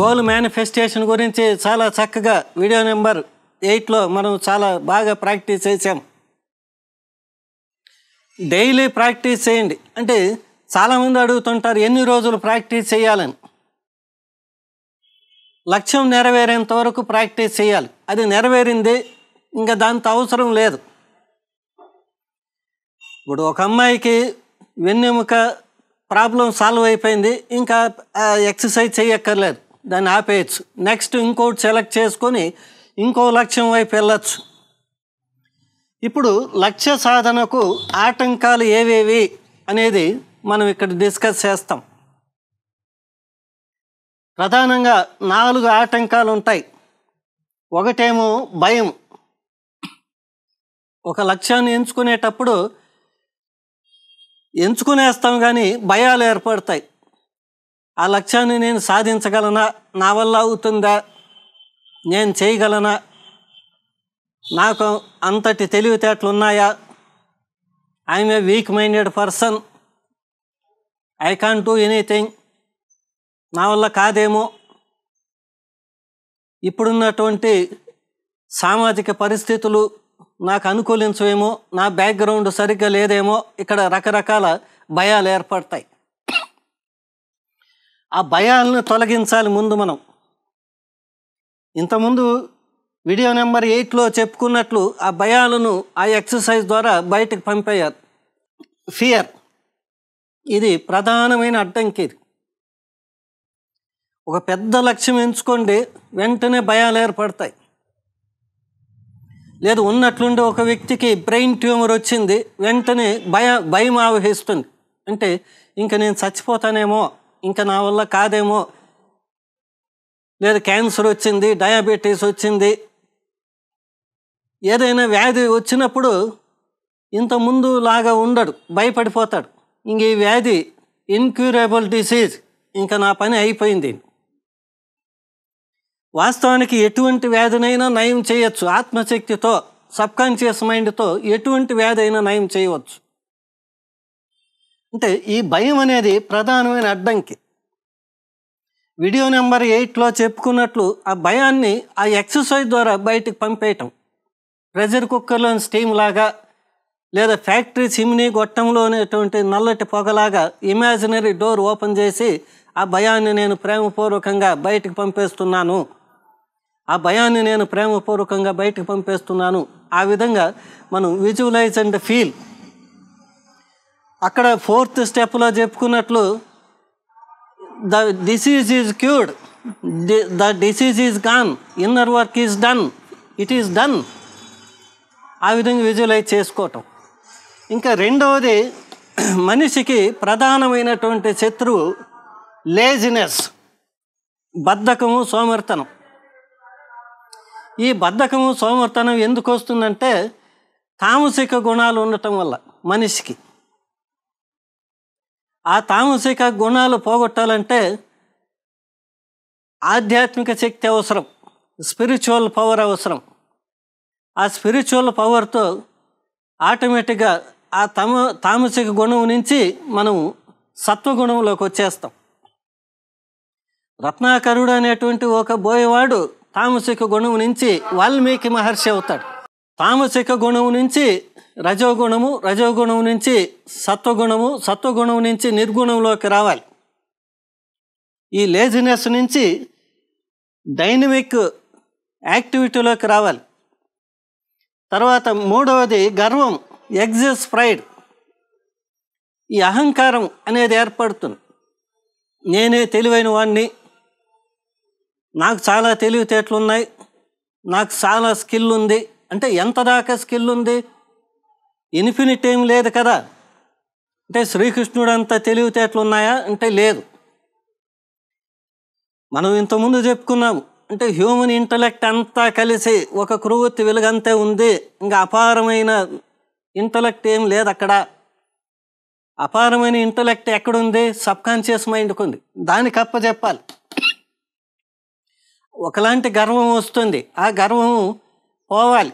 Goal manifestation గురించి చాలా చక్కగా వీడియో నెంబర్ ఎయిట్లో మనం చాలా బాగా ప్రాక్టీస్ చేసాం డైలీ ప్రాక్టీస్ చేయండి. అంటే చాలామంది అడుగుతుంటారు ఎన్ని రోజులు ప్రాక్టీస్ చేయాలని? లక్ష్యం నెరవేరేంత వరకు ప్రాక్టీస్ చేయాలి. అది నెరవేరింది ఇంకా దాంతో అవసరం లేదు. ఇప్పుడు ఒక అమ్మాయికి వెన్నెముక ప్రాబ్లం సాల్వ్ అయిపోయింది ఇంకా ఎక్సర్సైజ్ చేయక్కర్లేదు. దాన్ని ఆపేయచ్చు. నెక్స్ట్ ఇంకోటి సెలెక్ట్ చేసుకొని ఇంకో లక్ష్యం వైపు వెళ్ళచ్చు. ఇప్పుడు లక్ష్య సాధనకు ఆటంకాలు ఏవేవి అనేది మనం ఇక్కడ డిస్కస్ చేస్తాం. ప్రధానంగా నాలుగు ఆటంకాలు ఉంటాయి. ఒకటేమో భయం. ఒక లక్ష్యాన్ని ఎంచుకునేటప్పుడు ఎంచుకునేస్తాం కానీ భయాలు ఏర్పడతాయి. ఆ లక్ష్యాన్ని నేను సాధించగలనా? నా వల్ల అవుతుందా? నేను చేయగలనా? నాకు అంతటి తెలివితేటలు ఉన్నాయా? I'm a weak minded person I can do anything నా వల్ల కాదేమో? ఇప్పుడున్నటువంటి సామాజిక పరిస్థితులు నాకు అనుకూలించవేమో? నా బ్యాక్గ్రౌండ్ సరిగ్గా లేదేమో? ఇక్కడ రకరకాల భయాలు ఏర్పడతాయి. ఆ భయాలను తొలగించాలి ముందు మనం. ఇంతకుముందు వీడియో నెంబర్ ఎయిట్లో చెప్పుకున్నట్లు ఆ భయాలను ఆ ఎక్సర్సైజ్ ద్వారా బయటకు పంపేయారు ఫియర్. ఇది ప్రధానమైన అడ్డంకి. ఇది ఒక పెద్ద లక్ష్యం ఎంచుకోండి వెంటనే భయాలు ఏర్పడతాయి. లేదు ఉన్నట్లుండి ఒక వ్యక్తికి బ్రెయిన్ ట్యూమర్ వచ్చింది వెంటనే భయ భయం ఆవహిస్తుంది. అంటే ఇంకా నేను చచ్చిపోతానేమో ఇంకా నా వల్ల కాదేమో. లేదా క్యాన్సర్ వచ్చింది డయాబెటీస్ వచ్చింది. ఏదైనా వ్యాధి వచ్చినప్పుడు ఇంత ముందు లాగా ఉండడు భయపడిపోతాడు. ఇంక ఈ వ్యాధి ఇన్క్యూరబుల్ డిసీజ్ ఇంకా నా పని అయిపోయింది. వాస్తవానికి ఎటువంటి వ్యాధినైనా నయం చేయొచ్చు. ఆత్మశక్తితో సబ్కాన్షియస్ మైండ్తో ఎటువంటి వ్యాధి అయినా నయం చేయవచ్చు. అంటే ఈ భయం అనేది ప్రధానమైన అడ్డంకి. వీడియో నెంబర్ ఎయిట్లో చెప్పుకున్నట్లు ఆ భయాన్ని ఆ ఎక్సర్సైజ్ ద్వారా బయటికి పంపేయటం. ప్రెషర్ కుక్కర్లోని స్టీమ్ లాగా లేదా ఫ్యాక్టరీ చిమ్నీ గొట్టంలోనేటువంటి నల్లటి పొగలాగా ఇమాజినరీ డోర్ ఓపెన్ చేసి ఆ భయాన్ని నేను ప్రేమపూర్వకంగా బయటికి పంపేస్తున్నాను. ఆ భయాన్ని నేను ప్రేమపూర్వకంగా బయటికి పంపేస్తున్నాను. ఆ విధంగా మనం విజువలైజ్ అండ్ ఫీల్ అక్కడ ఫోర్త్ స్టెప్లో చెప్పుకున్నట్లు the disease is cured. The disease is gone. Inner work is done. It is done. ఆ విధంగా విజువలైజ్ చేసుకోవటం. ఇంకా రెండవది మనిషికి ప్రధానమైనటువంటి శత్రువు లేజినెస్ బద్ధకము సోమర్తనం. ఈ బద్ధకము సోమర్తనం ఎందుకు వస్తుందంటే తామసిక గుణాలు ఉండటం వల్ల మనిషికి. ఆ తామసిక గుణాలు పోగొట్టాలంటే ఆధ్యాత్మిక శక్తి అవసరం స్పిరిచువల్ పవర్ అవసరం. ఆ స్పిరిచువల్ పవర్తో ఆటోమేటిక్గా ఆ తమ తామసిక గుణం నుంచి మనం సత్వగుణంలోకి వచ్చేస్తాం. రత్నాకరుడు అనేటువంటి ఒక బోయవాడు తామసిక గుణం నుంచి వాల్మీకి మహర్షి అవుతాడు. తామసిక గుణం నుంచి రజోగుణము రజోగుణం నుంచి సత్వగుణము సత్వగుణం నుంచి నిర్గుణంలోకి రావాలి. ఈ లేజినెస్ నుంచి డైనమిక్ యాక్టివిటీలోకి రావాలి. తర్వాత మూడవది గర్వం ఎగ్జిస్ ప్రైడ్ ఈ అహంకారం అనేది ఏర్పడుతుంది. నేనే తెలివైన వాడిని నాకు చాలా తెలివితేటలు ఉన్నాయి నాకు చాలా స్కిల్ ఉంది. అంటే ఎంత దాకా స్కిల్ ఉంది? ఇన్ఫినిట్ ఏం లేదు కదా. అంటే శ్రీకృష్ణుడు అంత తెలివితేటలు ఉన్నాయా? అంటే లేదు. మనం ఇంతకుముందు చెప్పుకున్నాము. అంటే హ్యూమన్ ఇంటలెక్ట్ అంతా కలిసి ఒక క్రూవత్తి వెలుగంతే ఉంది. ఇంకా అపారమైన ఇంటలెక్ట్ ఏం లేదు అక్కడ. అపారమైన ఇంటలెక్ట్ ఎక్కడుంది? సబ్కాన్షియస్ మైండ్కి ఉంది. దానికి అప్ప చెప్పాలి ఒకలాంటి గర్వం వస్తుంది. ఆ గర్వం పోవాలి.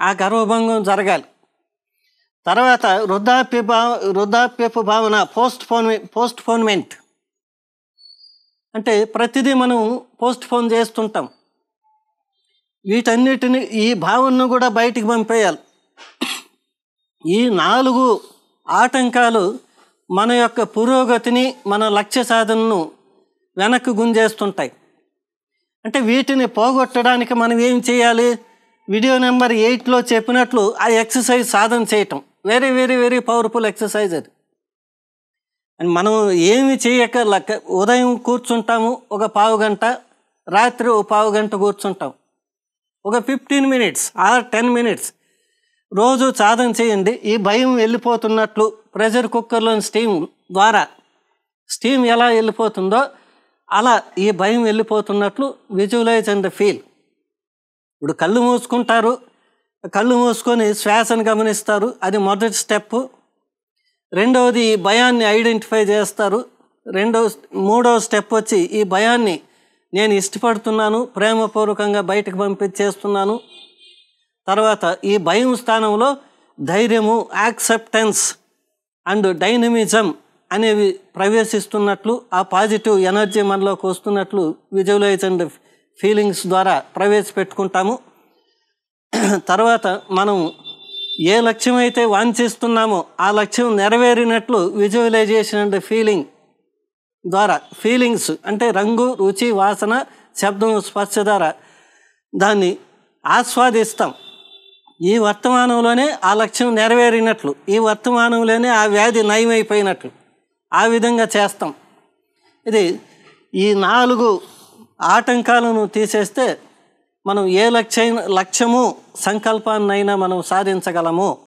ఆ గర్వభంగం జరగాలి. తర్వాత వృద్ధాప్య భావ వృద్ధాప్యపు భావన పోస్ట్ పోన్ పోస్ట్ పోన్మెంట్ అంటే ప్రతిదీ మనం పోస్ట్ పోన్ చేస్తుంటాం. వీటన్నిటిని ఈ భావనను కూడా బయటికి పంపేయాలి. ఈ నాలుగు ఆటంకాలు మన యొక్క పురోగతిని మన లక్ష్య సాధనను వెనక్కు గుంజేస్తుంటాయి. అంటే వీటిని పోగొట్టడానికి మనం ఏం చేయాలి? వీడియో నెంబర్ ఎయిట్లో చెప్పినట్లు ఆ ఎక్సర్సైజ్ సాధన చేయటం. Very very very powerful exercise అది. అండ్ మనం ఏమి చేయక లెక్క ఉదయం కూర్చుంటాము ఒక పావు గంట రాత్రి ఒక పావు గంట కూర్చుంటాం. ఒక fifteen minutes or ten minutes రోజు సాధన చేయండి. ఈ భయం వెళ్ళిపోతున్నట్లు ప్రెషర్ కుక్కర్లోని స్టీమ్ ద్వారా స్టీమ్ ఎలా వెళ్ళిపోతుందో అలా ఈ భయం వెళ్ళిపోతున్నట్లు విజువలైజ్ అండ్ ఫీల్. ఇప్పుడు కళ్ళు మూసుకుంటారు. కళ్ళు మూసుకొని శ్వాసను గమనిస్తారు. అది మొదటి స్టెప్. రెండవది ఈ భయాన్ని ఐడెంటిఫై చేస్తారు. రెండవ మూడవ స్టెప్ వచ్చి ఈ భయాన్ని నేను ఇష్టపడుతున్నాను ప్రేమపూర్వకంగా బయటకు పంపించేస్తున్నాను. తర్వాత ఈ భయం స్థానంలో ధైర్యము యాక్సెప్టెన్స్ అండ్ డైనమిజం అనేవి ప్రవేశిస్తున్నట్లు ఆ పాజిటివ్ ఎనర్జీ మనలోకి వస్తున్నట్లు విజువలైజ్ అండ్ ఫీలింగ్స్ ద్వారా ప్రవేశపెట్టుకుంటాము. తర్వాత మనం ఏ లక్ష్యం అయితే వాంఛిస్తున్నామో ఆ లక్ష్యం నెరవేరినట్లు విజువలైజేషన్ అండ్ ఫీలింగ్ ద్వారా ఫీలింగ్స్ అంటే రంగు రుచి వాసన శబ్దం స్పర్శ ద్వారా దాన్ని ఆస్వాదిస్తాం. ఈ వర్తమానంలోనే ఆ లక్ష్యం నెరవేరినట్లు ఈ వర్తమానంలోనే ఆ వ్యాధి నయమైపోయినట్లు ఆ విధంగా చేస్తాం. ఇది ఈ నాలుగు ఆటంకాలను తీసేస్తే మనం ఏ లక్ష్య లక్ష్యము సంకల్పాన్నైనా మనం సాధించగలము.